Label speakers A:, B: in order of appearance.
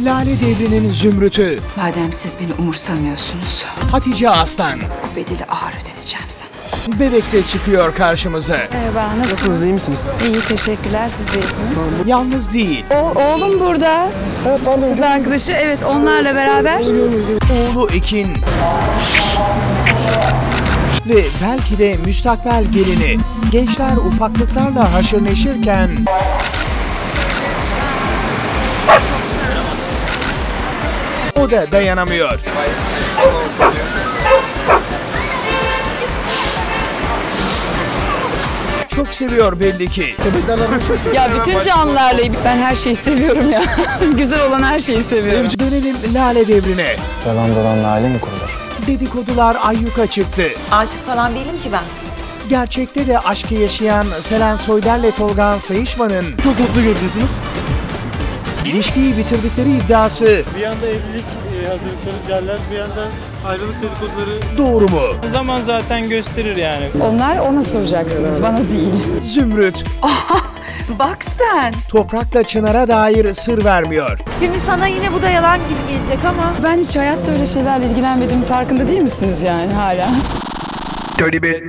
A: Lale Devri'nin zümrütü
B: Madem siz beni umursamıyorsunuz,
A: Hatice Aslan.
B: bu bedeli ağır ödeteceğim sana.
A: Bebekte çıkıyor karşımıza.
C: Merhaba, nasılsınız?
D: iyi misiniz?
C: İyi, teşekkürler. Siz de iyisiniz.
A: Yalnız değil,
C: O, oğlum burada. Kız arkadaşı, evet onlarla beraber.
A: oğlu Ekin. Ve belki de müstakbel gelini. Gençler ufaklıklarla haşır neşirken... O da dayanamıyor. Çok seviyor belli ki.
C: Ya bütün canlılarla ben her şeyi seviyorum ya. Güzel olan her şeyi seviyorum.
A: Dönelim Lale Devri'ne.
D: Yalan dolan aile mi kurulur?
A: Dedikodular ayyuka çıktı.
E: Aşık falan değilim ki ben.
A: Gerçekte de aşkı yaşayan Selen Soyder'le Tolga Sayışman'ın
D: Çok mutlu görünüyorsunuz.
A: İlişkiyi bitirdikleri iddiası
F: Bir yanda evlilik e, hazırlıkları derler, bir yandan ayrılık dedikoduları
A: doğru mu?
G: Zaman zaten gösterir yani.
C: Onlar ona soracaksınız, bana değil.
A: Zümrüt,
B: Bak sen.
A: toprakla çınara dair sır vermiyor.
E: Şimdi sana yine bu da yalan gibi gelecek ama
C: Ben hiç hayatta öyle şeylerle ilgilenmediğim farkında değil misiniz yani hala?
A: Dönübi